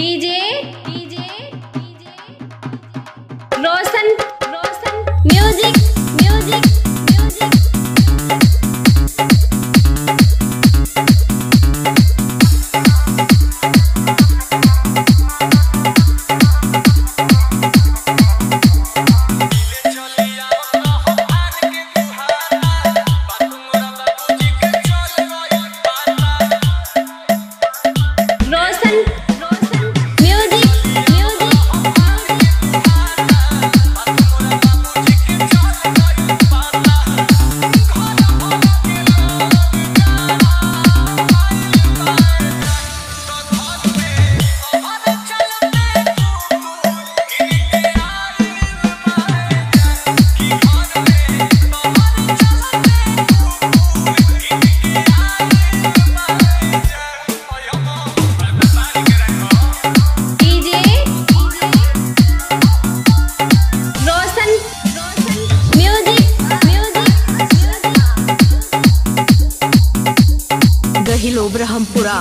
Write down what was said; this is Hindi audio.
DJ。लोब्रहमपुरा।